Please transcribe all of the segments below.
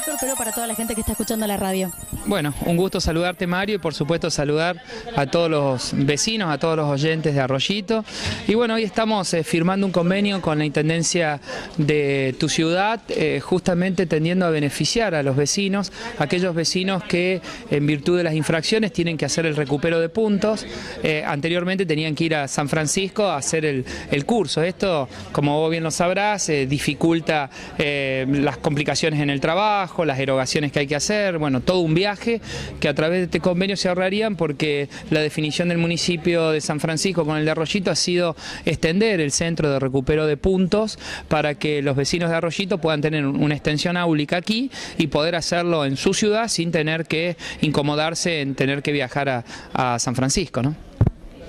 Héctor, pero para toda la gente que está escuchando la radio. Bueno, un gusto saludarte Mario y por supuesto saludar a todos los vecinos, a todos los oyentes de Arroyito. Y bueno, hoy estamos eh, firmando un convenio con la Intendencia de tu ciudad, eh, justamente tendiendo a beneficiar a los vecinos, aquellos vecinos que en virtud de las infracciones tienen que hacer el recupero de puntos. Eh, anteriormente tenían que ir a San Francisco a hacer el, el curso. Esto, como vos bien lo sabrás, dificulta las complicaciones en el trabajo, las erogaciones que hay que hacer, bueno, todo un viaje que a través de este convenio se ahorrarían porque la definición del municipio de San Francisco con el de Arroyito ha sido extender el centro de recupero de puntos para que los vecinos de Arroyito puedan tener una extensión áulica aquí y poder hacerlo en su ciudad sin tener que incomodarse en tener que viajar a, San Francisco, ¿no?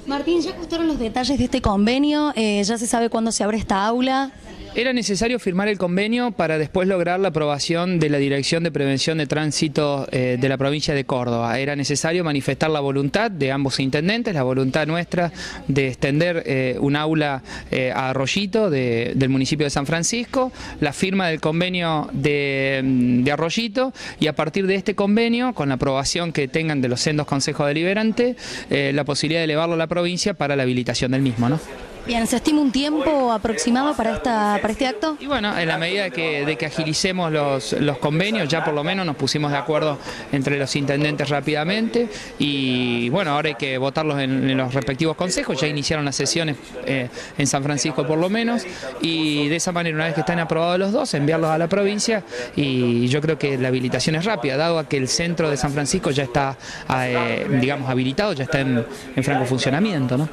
Martín, ya gustaron los detalles de este convenio, eh, ya se sabe cuándo se abre esta aula. Era necesario firmar el convenio para después lograr la aprobación de la Dirección de Prevención de Tránsito eh, de la provincia de Córdoba. Era necesario manifestar la voluntad de ambos intendentes, la voluntad nuestra de extender eh, un aula eh, a Arroyito del municipio de San Francisco, la firma del convenio de, Arroyito y a partir de este convenio, con la aprobación que tengan de los sendos consejos deliberantes, la posibilidad de elevarlo a la provincia para la habilitación del mismo. ¿no? Bien, ¿se estima un tiempo aproximado para este acto? Y bueno, en la medida de que, agilicemos los, los convenios, ya por lo menos nos pusimos de acuerdo entre los intendentes rápidamente y bueno, ahora hay que votarlos en, los respectivos consejos, ya iniciaron las sesiones eh, en San Francisco por lo menos y de esa manera una vez que están aprobados los dos, enviarlos a la provincia y yo creo que la habilitación es rápida, dado a que el centro de San Francisco ya está, eh, digamos, habilitado, ya está en, en franco funcionamiento, ¿no?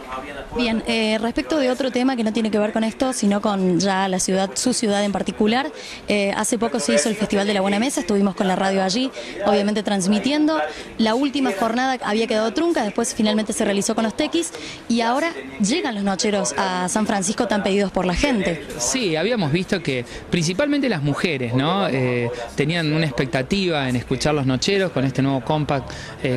Bien, eh, respecto de otro tema que no tiene que ver con esto, sino con ya la ciudad, su ciudad en particular, eh, hace poco se hizo el Festival de la Buena Mesa, estuvimos con la radio allí, obviamente transmitiendo. La última jornada había quedado trunca, después finalmente se realizó con los tequis y ahora llegan los nocheros a San Francisco tan pedidos por la gente. Sí, habíamos visto que principalmente las mujeres, ¿no? Eh, tenían una expectativa en escuchar los nocheros con este nuevo compact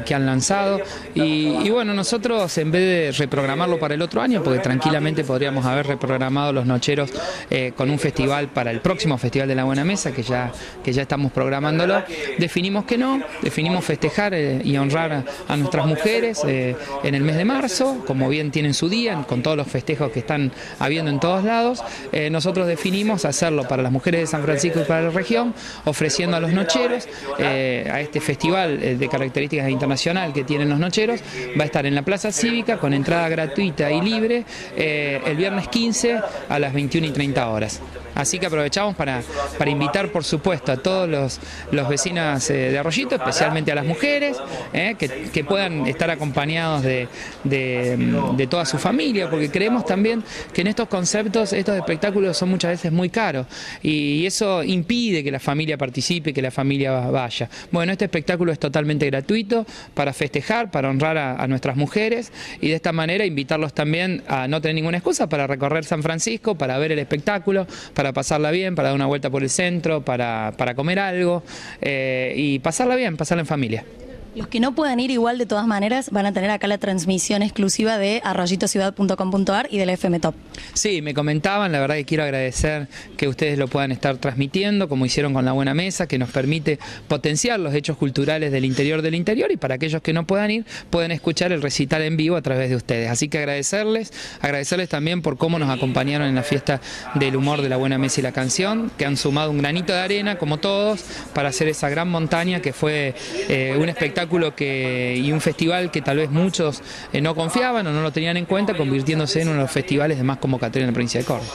que han lanzado y, y bueno, nosotros en vez de reprogramarlo para el otro año, porque tranquilamente podríamos haber reprogramado los nocheros eh, con un festival para el próximo Festival de la Buena Mesa, que ya, que ya estamos programándolo. Definimos que no, definimos festejar eh, y honrar a, nuestras mujeres eh, en el mes de marzo, como bien tienen su día, con todos los festejos que están habiendo en todos lados. nosotros definimos hacerlo para las mujeres de San Francisco y para la región, ofreciendo a los nocheros, a este festival de características internacional que tienen los nocheros, va a estar en la Plaza Cívica con entrada gratuita y libre eh, el viernes 15 a las 21 y 30 horas. Así que aprovechamos para, para invitar, por supuesto, a todos los, los vecinos eh, de Arroyito, especialmente a las mujeres, eh, que, puedan estar acompañados de, de, toda su familia, porque creemos también que en estos conceptos, estos espectáculos son muchas veces muy caros y eso impide que la familia participe, que la familia vaya. Bueno, este espectáculo es totalmente gratuito para festejar, para honrar a, a nuestras mujeres y de esta manera invitarlos también a no tener ninguna excusa para recorrer San Francisco, para ver el espectáculo, para pasarla bien, para dar una vuelta por el centro, para, para comer algo eh, y pasarla bien, pasarla en familia. Los que no puedan ir igual de todas maneras van a tener acá la transmisión exclusiva de arroyitociudad.com.ar y del FM Top. Sí, me comentaban, la verdad que quiero agradecer que ustedes lo puedan estar transmitiendo, como hicieron con la Buena Mesa, que nos permite potenciar los hechos culturales del interior del interior y para aquellos que no puedan ir, pueden escuchar el recital en vivo a través de ustedes. Así que agradecerles, agradecerles también por cómo nos acompañaron en la fiesta del humor de la Buena Mesa y la canción, que han sumado un granito de arena, como todos, para hacer esa gran montaña que fue eh, un espectáculo que, y un festival que tal vez muchos eh, no confiaban o no lo tenían en cuenta, convirtiéndose en uno de los festivales de más convocatoria en la provincia de Córdoba.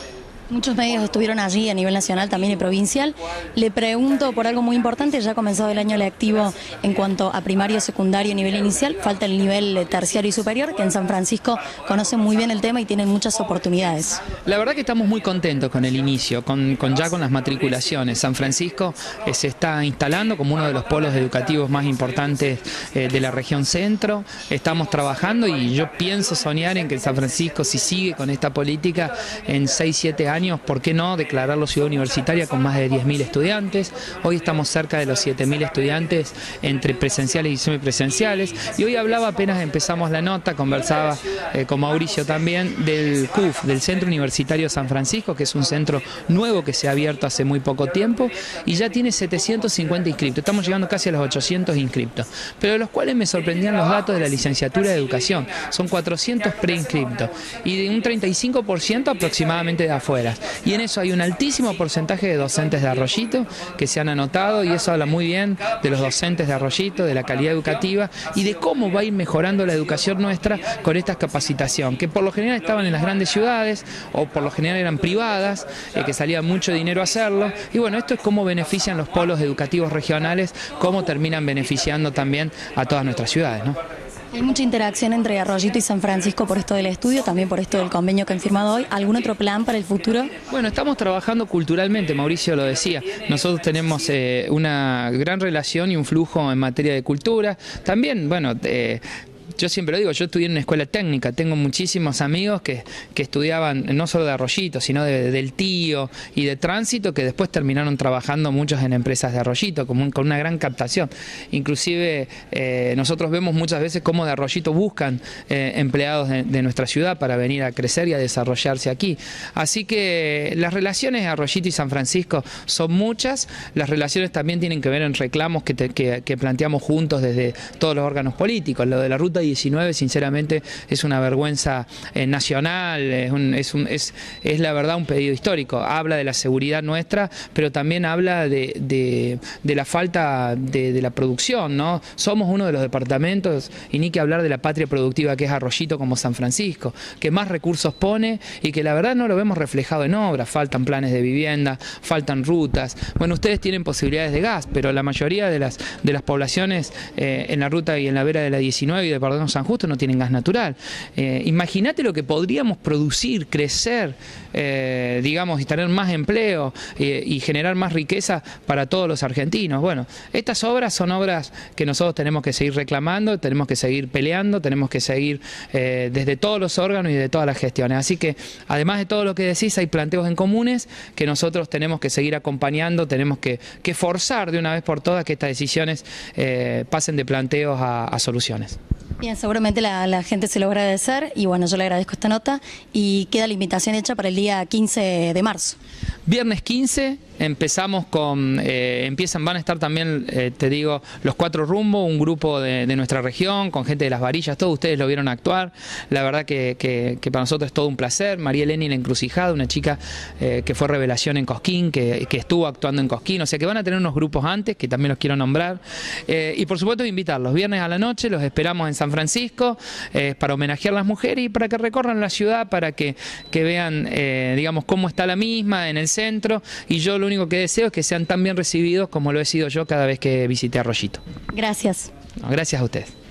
Muchos medios estuvieron allí a nivel nacional también y provincial. Le pregunto por algo muy importante, ya ha comenzado el año lectivo en cuanto a primario, secundario, nivel inicial, falta el nivel terciario y superior, que en San Francisco conocen muy bien el tema y tienen muchas oportunidades. La verdad que estamos muy contentos con el inicio, con, ya con las matriculaciones. San Francisco eh, se está instalando como uno de los polos educativos más importantes eh, de la región centro. Estamos trabajando y yo pienso soñar en que San Francisco, si sigue con esta política, en 6-7 años, ¿por qué no declararlo ciudad universitaria con más de 10.000 estudiantes? Hoy estamos cerca de los 7.000 estudiantes entre presenciales y semipresenciales. Y hoy hablaba, apenas empezamos la nota, conversaba eh, con Mauricio también, del CUF, del Centro Universitario San Francisco, que es un centro nuevo que se ha abierto hace muy poco tiempo y ya tiene 750 inscriptos. Estamos llegando casi a los 800 inscriptos, pero de los cuales me sorprendían los datos de la licenciatura de educación. Son 400 preinscriptos y de un 35% aproximadamente de afuera. Y en eso hay un altísimo porcentaje de docentes de Arroyito que se han anotado y eso habla muy bien de los docentes de Arroyito, de la calidad educativa y de cómo va a ir mejorando la educación nuestra con esta capacitación, que por lo general estaban en las grandes ciudades o por lo general eran privadas, eh, que salía mucho dinero hacerlo. Y bueno, esto es cómo benefician los polos educativos regionales, cómo terminan beneficiando también a todas nuestras ciudades. ¿no? Hay mucha interacción entre Arroyito y San Francisco por esto del estudio, también por esto del convenio que han firmado hoy. ¿Algún otro plan para el futuro? Bueno, estamos trabajando culturalmente, Mauricio lo decía. Nosotros tenemos eh, una gran relación y un flujo en materia de cultura. También, bueno, eh, yo siempre lo digo, yo estudié en una escuela técnica, tengo muchísimos amigos que, estudiaban no solo de arroyito, sino del tío y de tránsito, que después terminaron trabajando muchos en empresas de arroyito, con, con una gran captación. Inclusive eh, nosotros vemos muchas veces cómo de arroyito buscan eh, empleados de, nuestra ciudad para venir a crecer y a desarrollarse aquí. Así que las relaciones de Arroyito y San Francisco son muchas, las relaciones también tienen que ver en reclamos que, que planteamos juntos desde todos los órganos políticos, lo de la ruta 19 sinceramente es una vergüenza eh, nacional, es, es, es, la verdad un pedido histórico. Habla de la seguridad nuestra, pero también habla de, la falta de, la producción. ¿no? Somos uno de los departamentos, y ni que hablar de la patria productiva que es Arroyito como San Francisco, que más recursos pone y que la verdad no lo vemos reflejado en obras. Faltan planes de vivienda, faltan rutas. Bueno, ustedes tienen posibilidades de gas, pero la mayoría de las, de las poblaciones eh, en la ruta y en la vera de la 19 y de San Justo no tienen gas natural. Eh, imagínate lo que podríamos producir, crecer, eh, digamos, y tener más empleo eh, y generar más riqueza para todos los argentinos. Bueno, estas obras son obras que nosotros tenemos que seguir reclamando, tenemos que seguir peleando, tenemos que seguir desde todos los órganos y de todas las gestiones. Así que, además de todo lo que decís, hay planteos en comunes que nosotros tenemos que seguir acompañando, tenemos que, forzar de una vez por todas que estas decisiones pasen de planteos a soluciones. Bien, seguramente la, gente se lo va a agradecer y bueno, yo le agradezco esta nota y queda la invitación hecha para el día 15 de marzo. Viernes 15 empezamos con, eh, empiezan, van a estar también, eh, te digo, los cuatro rumbos, un grupo de, nuestra región, con gente de las varillas, todos ustedes lo vieron actuar, la verdad que, para nosotros es todo un placer, María Eleni La Encrucijada, una chica eh, que fue revelación en Cosquín, que, estuvo actuando en Cosquín, o sea que van a tener unos grupos antes, que también los quiero nombrar, y por supuesto invitarlos, viernes a la noche, los esperamos en San Francisco, para homenajear a las mujeres y para que recorran la ciudad, para que, que vean, digamos, cómo está la misma en el centro, y yo lo único que deseo es que sean tan bien recibidos como lo he sido yo cada vez que visité Arroyito. Gracias. gracias a ustedes.